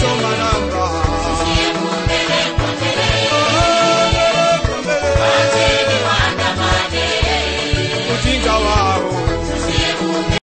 so much.